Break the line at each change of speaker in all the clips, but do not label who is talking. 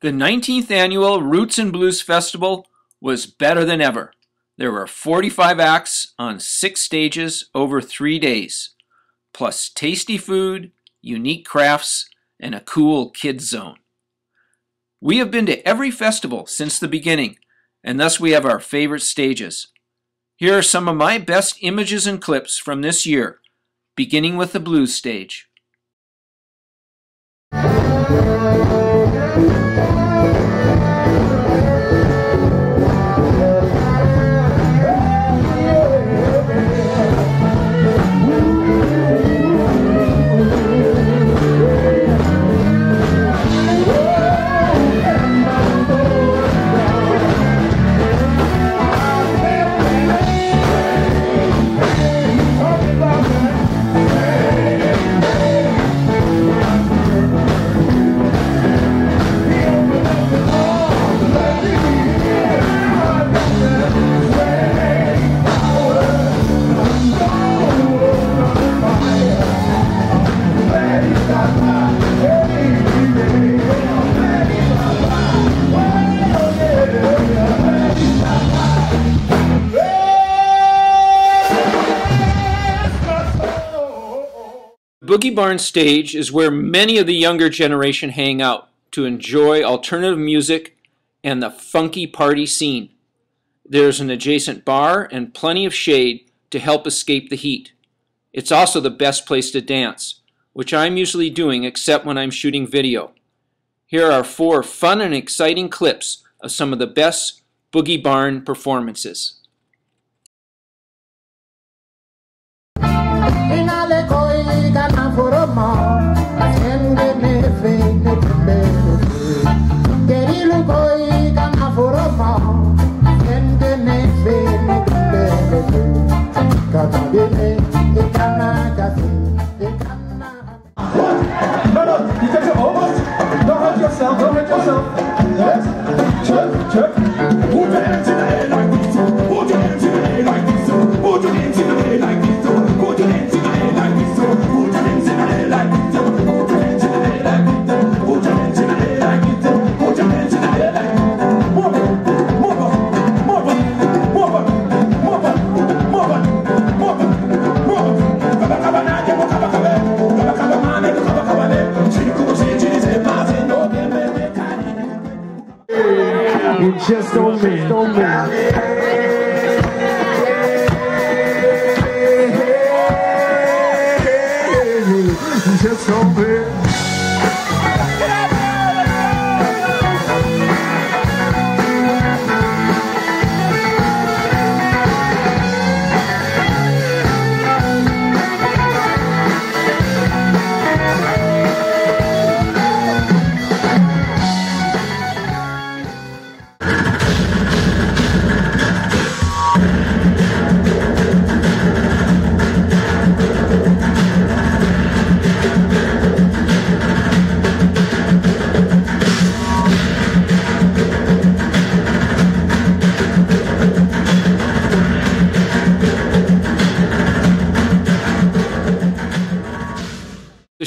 The 19th annual Roots and Blues Festival was better than ever. There were 45 acts on six stages over three days, plus tasty food, unique crafts, and a cool kids zone. We have been to every festival since the beginning, and thus we have our favorite stages. Here are some of my best images and clips from this year, beginning with the blues stage. Boogie Barn stage is where many of the younger generation hang out to enjoy alternative music and the funky party scene. There's an adjacent bar and plenty of shade to help escape the heat. It's also the best place to dance, which I'm usually doing except when I'm shooting video. Here are four fun and exciting clips of some of the best Boogie Barn performances.
inale koi you foromo asende ne You guys are almost. Don't hurt yourself. Don't hurt yourself. Yes. Check. Check. Would you hands the air like this. Put the air like this. Put the air like this.
just don't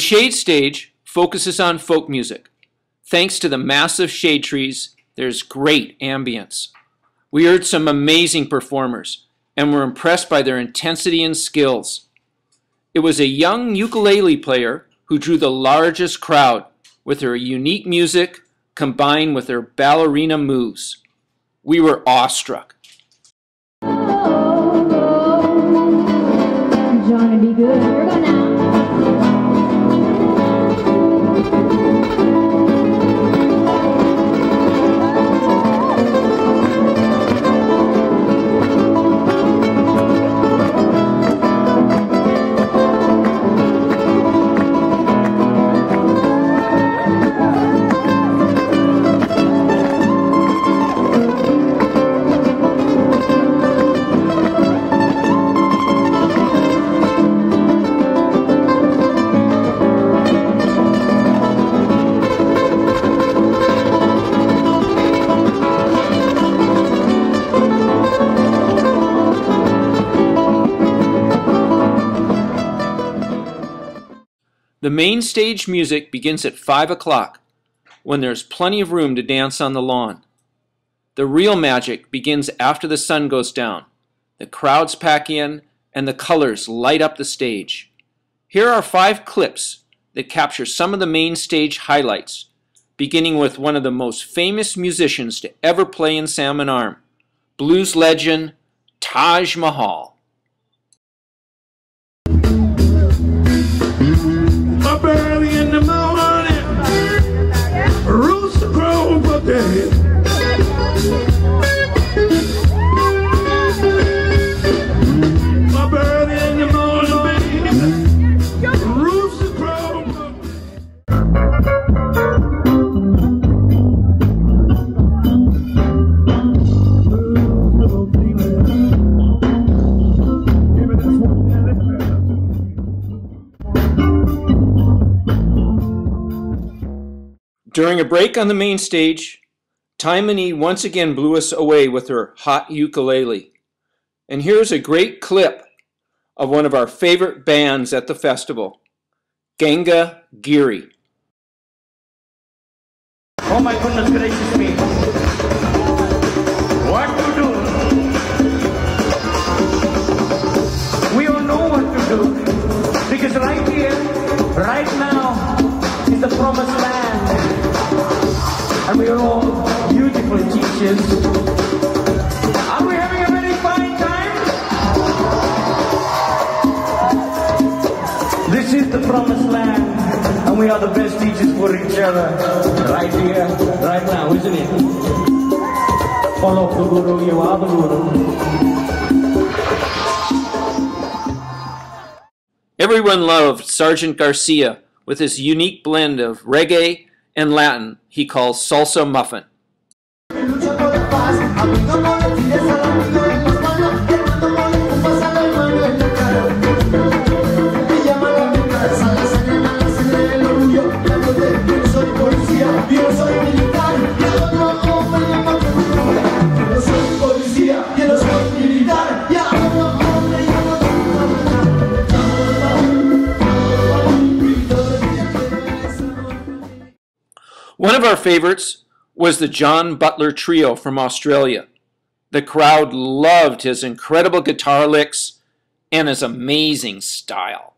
shade stage focuses on folk music. Thanks to the massive shade trees, there's great ambience. We heard some amazing performers and were impressed by their intensity and skills. It was a young ukulele player who drew the largest crowd with her unique music combined with her ballerina moves. We were awestruck.
Johnny, be good.
The main stage music begins at 5 o'clock. when there's plenty of room to dance on the lawn. The real magic begins after the sun goes down. The crowds pack in and the colors light up the stage. Here are five clips that capture some of the main stage highlights, beginning with one of the most famous musicians to ever play in Salmon Arm, blues legend Taj Mahal. During a break on the main stage, Taimane once again blew us away with her hot ukulele. And here's a great clip of one of our favorite bands at the festival, Ganga Giri.
Oh my goodness gracious me. What to do? We all know what to do. Because right here, right now, is the promised land. And we are all beautiful teachers. Are we having a very fine time? This is the promised land, and we are the best teachers for each other. Right here, right now, isn't it? Follow the Guru, you are the Guru.
Everyone loved Sergent Garcia with his unique blend of reggae and Latin he calls salsa muffin. One of our favorites was the John Butler Trio from Australia. The crowd loved his incredible guitar licks and his amazing style.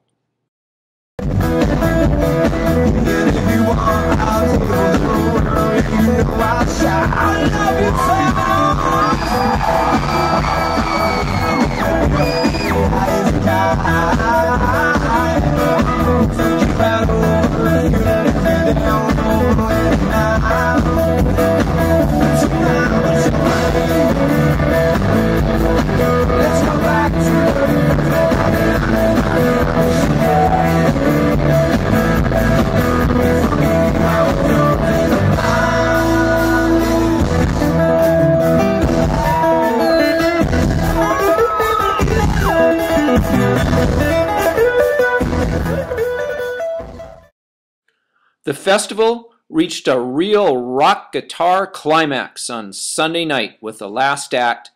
The festival reached a real rock guitar climax on Sunday night with the last act,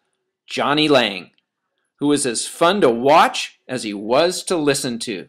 Jonny Lang, who was as fun to watch as he was to listen to.